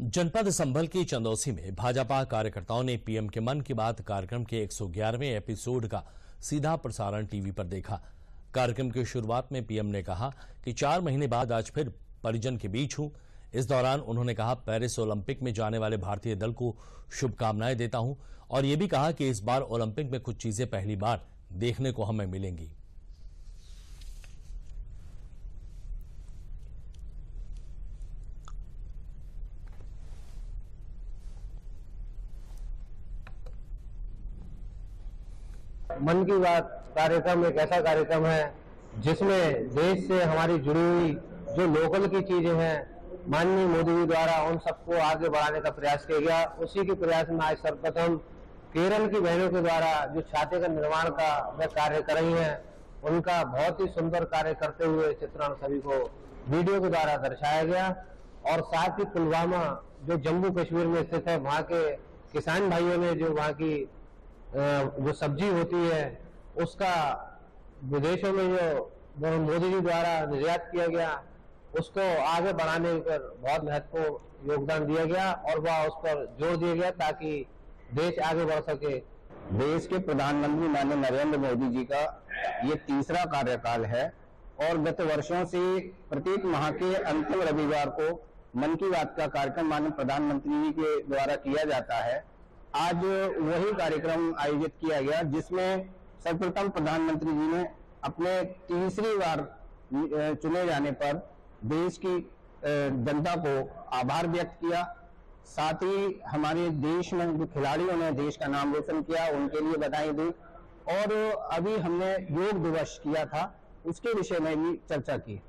जनपद संभल की चंदौसी में भाजपा कार्यकर्ताओं ने पीएम के मन की बात कार्यक्रम के 111वें एपिसोड का सीधा प्रसारण टीवी पर देखा। कार्यक्रम की शुरुआत में पीएम ने कहा कि चार महीने बाद आज फिर परिजन के बीच हूँ। इस दौरान उन्होंने कहा, पेरिस ओलंपिक में जाने वाले भारतीय दल को शुभकामनाएँ देता हूँ। और ये भी कहा कि इस बार ओलंपिक में कुछ चीज़ें पहली बार देखने को हमें मिलेंगी। मन की बात कार्यक्रम एक ऐसा कार्यक्रम है जिसमें देश से हमारी जुड़ी हुई जो लोकल की चीज़ें हैं, माननीय मोदी जी द्वारा उन सबको आगे बढ़ाने का प्रयास किया गया। उसी के प्रयास में आज सर्वप्रथम केरल की बहनों के द्वारा जो छाते का निर्माण का वह कार्य कर रही हैं, उनका बहुत ही सुंदर कार्य करते हुए चित्रण सभी को वीडियो के द्वारा दर्शाया गया। और साथ ही पुलवामा जो जम्मू कश्मीर में स्थित है, वहाँ के किसान भाइयों ने जो वहाँ की जो सब्ज़ी होती है, उसका विदेशों में जो मोदी जी द्वारा निर्यात किया गया, उसको आगे बढ़ाने पर बहुत महत्वपूर्ण योगदान दिया गया और वह उस पर ज़ोर दिया गया ताकि देश आगे बढ़ सके। देश के प्रधानमंत्री माननीय नरेंद्र मोदी जी का ये तीसरा कार्यकाल है और गत वर्षों से प्रत्येक माह के अंतिम रविवार को मन की बात का कार्यक्रम माननीय प्रधानमंत्री जी के द्वारा किया जाता है। आज वही कार्यक्रम आयोजित किया गया, जिसमें सर्वप्रथम प्रधानमंत्री जी ने अपने तीसरी बार चुने जाने पर देश की जनता को आभार व्यक्त किया। साथ ही हमारे देश में जो खिलाड़ियों ने देश का नाम रोशन किया, उनके लिए बधाई दी। और अभी हमने योग दिवस किया था, उसके विषय में भी चर्चा की।